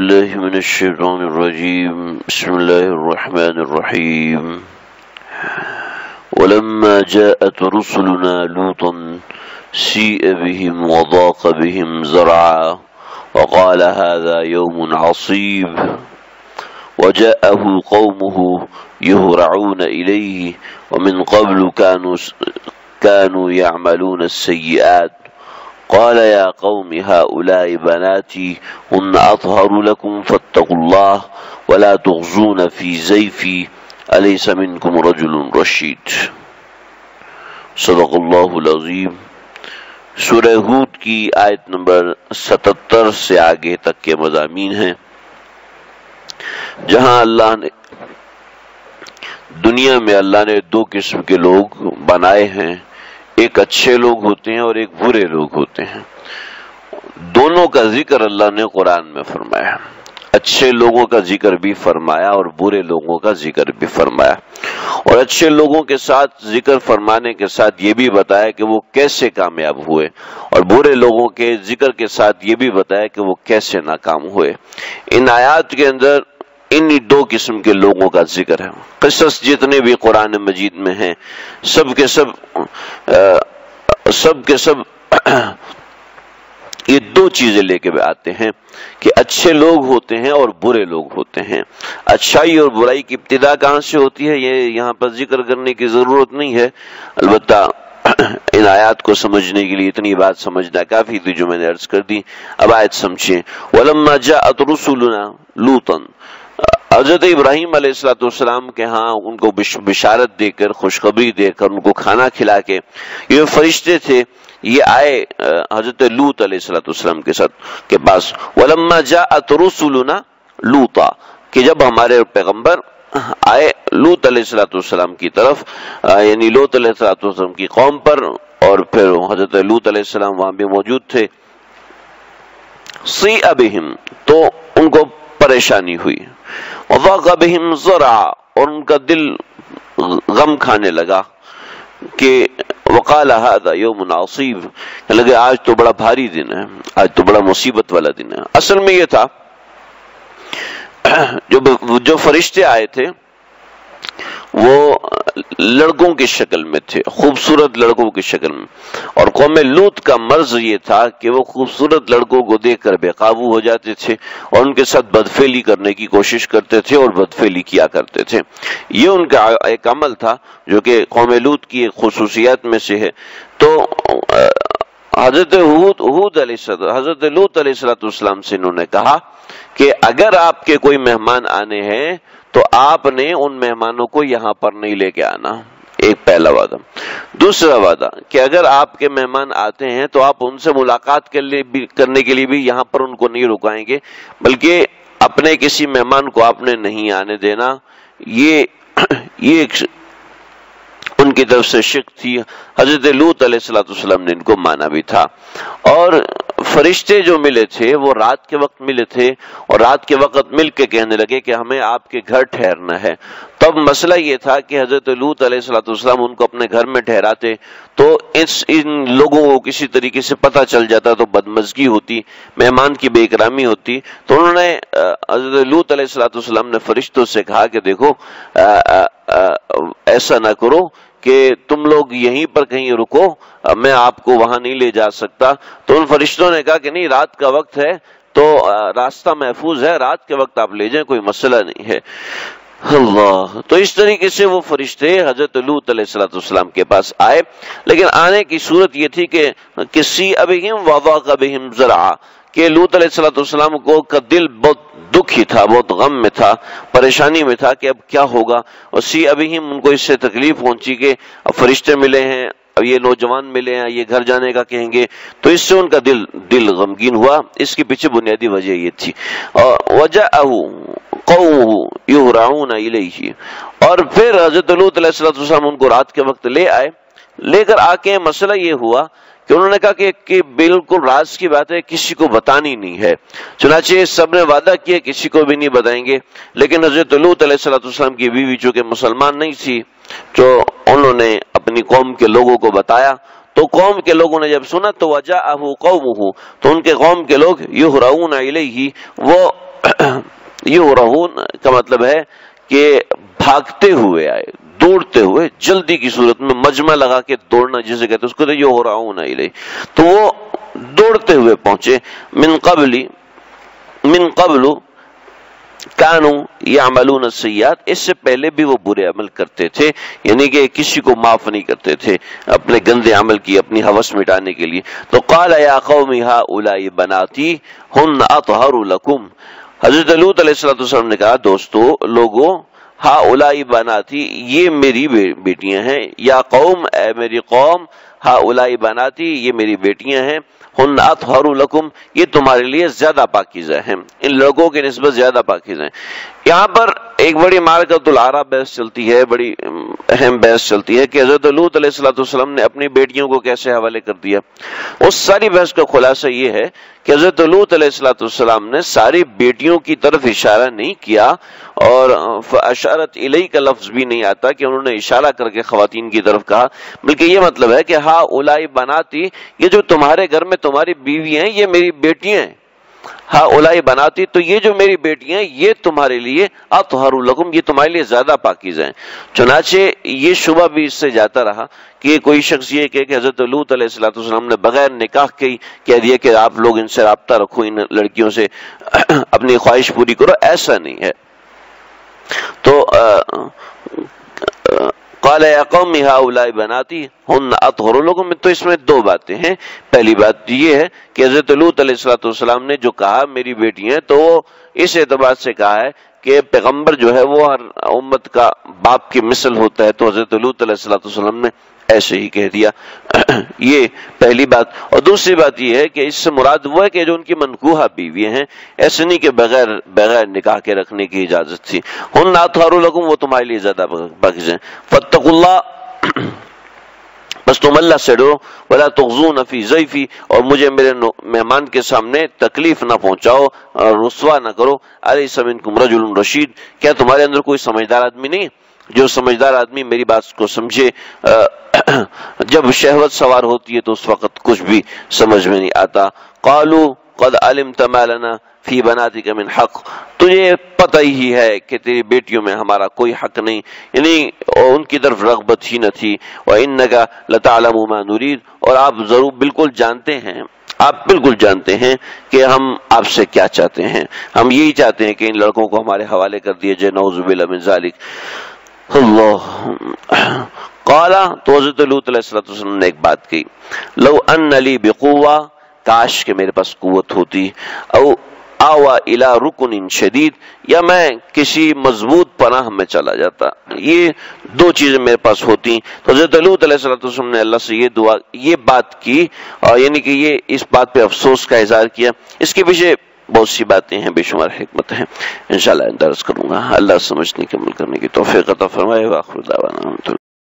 بالله من الشيطان الرجيم. بسم الله الرحمن الرحيم. ولما جاءت رسلنا لوطا سيء بهم وضاق بهم زرعا وقال هذا يوم عصيب. وجاءه قومه يهرعون إليه ومن قبل كانوا, كانوا يعملون السيئات. قال يا قوم هؤلاء بناتي هن أطهر لكم فاتقوا الله ولا تغزون في زيفي أليس منكم رجل رشيد؟ صدق الله العظيم. سورہ ہود کی آیت نمبر ستتر سے آگے تک کے مضامین ہیں، جہاں اللہ نے دنیا میں اللہ نے دو قسم کے لوگ بنائے ہیں۔ ایک اچھے لوگ ہوتے ہیں اور ایک برے لوگ ہوتے ہیں۔ دونوں کا ذکر اللہ نے قرآن میں فرمایا۔ اچھے لوگوں کا ذکر بھی فرمایا اور برے لوگوں کا ذکر بھی فرمایا۔ اور اچھے لوگوں کے ساتھ ذکر فرمانے کے ساتھ یہ بھی بتایا کہ وہ کیسے کامیاب ہوئے۔ اور برے لوگوں کے ذکر کے ساتھ یہ بھی بتایا کہ وہ کیسے ناکام ہوئے۔ ان آیات کے اندر انہی دو قسم کے لوگوں کا ذکر ہے۔ قصص جتنے بھی قرآن مجید میں ہیں، سب کے سب سب کے سب یہ دو چیزیں لے کے آتے ہیں کہ اچھے لوگ ہوتے ہیں اور برے لوگ ہوتے ہیں۔ اچھائی اور برائی کی ابتدا کہاں سے ہوتی ہے؟ یہ یہاں پر ذکر کرنے کی ضرورت نہیں ہے۔ البتہ ان آیات کو سمجھنے کے لیے اتنی بات سمجھنا کافی تھی جو میں نے عرض کر دی۔ اب آیت سمجھیں۔ وَلَمَّا جَاءَتْ رُسُلُنَا لُوطًا حضرت ابراہیم علیہ السلاۃ والسلام کے ہاں ان کو بشارت دے کر، خوشخبری دے کر، ان کو کھانا کھلا کے یہ فرشتے تھے، یہ آئے حضرت لوت علیہ السلاۃ والسلام کے ساتھ، کے پاس۔ ولما جا رسولنا لوتا کہ جب ہمارے پیغمبر آئے لوت علیہ السلاۃ والسلام کی طرف یعنی لوت علیہ السلاۃ والسلام کی قوم پر، اور پھر حضرت لوت علیہ السلام وہاں بھی موجود تھے۔ سی ابہم تو ان کو پریشانی ہوئی۔ بہم ذرا اور ان کا دل غم کھانے لگا کہ وقال هذا یوم عصیب۔ لگے، آج تو بڑا بھاری دن ہے، آج تو بڑا مصیبت والا دن ہے۔ اصل میں یہ تھا، جو جو فرشتے آئے تھے وہ لڑکوں کی شکل میں تھے، خوبصورت لڑکوں کی شکل میں۔ اور قوم لوت کا مرض یہ تھا کہ وہ خوبصورت لڑکوں کو دیکھ کر بے قابو ہو جاتے تھے اور ان کے ساتھ بدفیلی کرنے کی کوشش کرتے تھے اور بدفیلی کیا کرتے تھے۔ یہ ان کا ایک عمل تھا جو کہ قوم لوت کی ایک خصوصیات میں سے ہے۔ تو، حضرت حود علیہ حضرت لوت علیہ السلط اسلام سے انہوں نے کہا کہ اگر آپ کے کوئی مہمان آنے ہیں تو آپ نے ان مہمانوں کو یہاں پر نہیں لے کے آنا۔ ایک پہلا وعدہ۔ دوسرا وعدہ، کہ اگر آپ کے مہمان آتے ہیں تو آپ ان سے ملاقات کرنے کے لیے بھی یہاں پر ان کو نہیں رکائیں گے، بلکہ اپنے کسی مہمان کو آپ نے نہیں آنے دینا۔ یہ یہ ایک ان کی طرف سے شک تھی۔ حضرت لوت علیہ السلاۃ والسلام نے ان کو مانا بھی تھا۔ اور فرشتے جو ملے تھے، وہ رات کے وقت ملے تھے اور رات کے وقت مل کے کہنے لگے کہ ہمیں آپ کے گھر ٹھہرنا ہے۔ تب مسئلہ یہ تھا کہ حضرت لوت علیہ السلاۃ والسلام ان کو اپنے گھر میں ٹھہراتے تو اس، ان لوگوں کو کسی طریقے سے پتہ چل جاتا تو بدمزگی ہوتی، مہمان کی بے اکرامی ہوتی۔ تو انہوں نے حضرت لوت علیہ السلاۃ والسلام نے فرشتوں سے کہا کہ دیکھو ایسا نہ کرو۔ کہ تم لوگ یہیں پر کہیں رکو میں آپ کو وہاں نہیں لے جا سکتا۔ تو ان فرشتوں نے کہا کہ نہیں، رات کا وقت ہے، تو راستہ محفوظ ہے، رات کے وقت آپ لے جائیں، کوئی مسئلہ نہیں ہے۔ اللہ، تو اس طریقے سے وہ فرشتے حضرت لوت علیہ السلط والسلام کے پاس آئے۔ لیکن آنے کی صورت یہ تھی کہ کسی ابہم وبا کبہم ذرا کہ لوت علیہ السلط والسلام کو کا دل بہت دکھ ہی تھا، بہت غم میں تھا، پریشانی میں تھا کہ اب کیا ہوگا؟ اور سی ابھی ان کو اس سے تکلیف پہنچی کہ اب فرشتے ملے ہیں، اب یہ نوجوان ملے ہیں، یہ گھر جانے کا کہیں گے۔ تو اس سے ان کا دل دل غمگین ہوا۔ اس کے پیچھے بنیادی وجہ یہ تھی۔ اور وجہ اور پھر حضرت علیہ السلام ان کو رات کے وقت لے آئے۔ لے کر آ کے مسئلہ یہ ہوا کہ انہوں نے کہا کہ, کہ بالکل راز کی بات ہے کسی کو بتانی نہیں ہے۔ چنانچہ سب نے وعدہ کیا کسی کو بھی نہیں بتائیں گے۔ لیکن حضرت لوت علیہ السلط والسلام کی بیوی چونکہ مسلمان نہیں تھی تو انہوں نے اپنی قوم کے لوگوں کو بتایا تو قوم کے لوگوں نے جب سنا تو وجہ قوم تو ان کے قوم کے لوگ یہ راؤن وہ یہ رہون کا مطلب ہے کہ بھاگتے ہوئے آئے۔ دوڑتے ہوئے جلدی کی صورت میں مجمع لگا کے دوڑنا جسے کہتے اس کو تو یہ ہو رہا ہوں نہیں تو وہ دوڑتے ہوئے پہنچے۔ من قبلی من قبل کانو یا عملون اس سے پہلے بھی وہ برے عمل کرتے تھے یعنی کہ کسی کو معاف نہیں کرتے تھے اپنے گندے عمل کی، اپنی حوث مٹانے کے لیے۔ تو قال یا قوم ہا اولائی بناتی، ہن اطہر لکم۔ حضرت علیہ السلام نے کہا، دوستو لوگوں ہا اولائی بناتی یہ میری بیٹیاں ہیں یا قوم اے میری قوم ہا اولائی بناتی، یہ میری بیٹیاں ہیں، ہن اطہر لکم، یہ تمہارے لیے زیادہ پاکیزہ ہیں۔ ان لوگوں کے نسبت زیادہ پاکیزہ ہیں۔ یہاں پر ایک بڑی مارکت العرا بحث چلتی ہے، بڑی اہم بحث چلتی ہے کہ حضرت علیہ السلط والسلام نے اپنی بیٹیوں کو کیسے حوالے کر دیا۔ اس ساری بحث کا خلاصہ یہ ہے کہ حضرت علیہ السلط والسلام نے ساری بیٹیوں کی طرف اشارہ نہیں کیا اور اشارت علیہ کا لفظ بھی نہیں آتا کہ انہوں نے اشارہ کر کے خواتین کی طرف کہا، بلکہ یہ مطلب ہے کہ ہاں اولائی بناتی، یہ جو تمہارے گھر میں تمہاری بیوی ہیں، یہ میری بیٹیاں ہیں۔ ہاں اولائی بناتی، تو یہ جو میری بیٹیاں ہیں، یہ تمہارے لیے اطہر لکم یہ تمہارے لیے زیادہ پاکیز ہیں۔ چنانچہ یہ شبہ بھی اس سے جاتا رہا کہ کوئی شخص یہ کہ حضرت لوت علیہ السلط والسلام نے بغیر نکاح کے کہہ دیا کہ آپ لوگ ان سے رابطہ رکھو، ان لڑکیوں سے اپنی خواہش پوری کرو۔ ایسا نہیں ہے۔ تو قال یا قوم هؤلاء بناتی ہن اطهر لكم. تو اس میں دو باتیں ہیں. پہلی بات یہ ہے کہ حضرت لوط علیہ الصلوۃ والسلام نے جو کہا میری بیٹی ہیں، تو وہ اس اعتبار سے کہا ہے کہ پیغمبر جو ہے وہ ہر امت کا باپ کی مثل ہوتا ہے. تو حضرت لوط علیہ الصلوۃ والسلام نے ایسے ہی کہہ دیا۔ یہ پہلی بات۔ اور دوسری بات یہ ہے کہ اس سے مراد وہ ہے کہ جو ان کی منقوہ بیوی ہیں، ایسے نہیں کہ بغیر بغیر نکاح کے رکھنے کی اجازت تھی۔ ہن ناتھارو لگوں وہ تمہارے لیے زیادہ بخش ہیں۔ فتق اللہ۔ بس تم اللہ سے ڈرو۔ ولا تغزون فی ضیفی اور مجھے میرے مہمان کے سامنے تکلیف نہ پہنچاؤ اور رسوا نہ کرو۔ علی سمنکم رجل رشید کیا تمہارے اندر کوئی سمجھدار آدمی نہیں جو سمجھدار آدمی میری بات کو سمجھے جب شہوت سوار ہوتی ہے تو اس وقت کچھ بھی سمجھ میں نہیں آتا۔ قالو قد علمت ما لنا فی بناتی کا من حق۔ تجھے پتہ ہی ہے کہ تیری بیٹیوں میں ہمارا کوئی حق نہیں۔ یعنی ان کی طرف رغبت ہی نہ تھی۔ وَإِنَّكَ لَتَعْلَمُ مَا نُرِيد اور آپ ضرور بالکل جانتے ہیں، آپ بالکل جانتے ہیں کہ ہم آپ سے کیا چاہتے ہیں۔ ہم یہی چاہتے ہیں کہ ان لڑکوں کو ہمارے حوالے کر دیے جائے۔ نعوذ باللہ من ذالک۔ اللہ. قالا تو حضرت لوت علیہ السلام نے ایک بات کی. لو ان علی بقوا کاش کہ میرے پاس قوت ہوتی. او آوا الى رکن شدید، یا میں کسی مضبوط پناہ میں چلا جاتا. یہ دو چیزیں میرے پاس ہوتی. تو حضرت لوت علیہ السلام نے اللہ سے یہ دعا، یہ بات کی. اور یعنی کہ یہ اس بات پہ افسوس کا اظہار کیا. اس کے پیچھے بہت سی باتیں ہیں، بے شمار حکمت ہیں۔ انشاءاللہ درس کروں گا۔ اللہ سمجھنے کے عمل کرنے کی توفیق عطا فرمائے۔ واخر دعوانا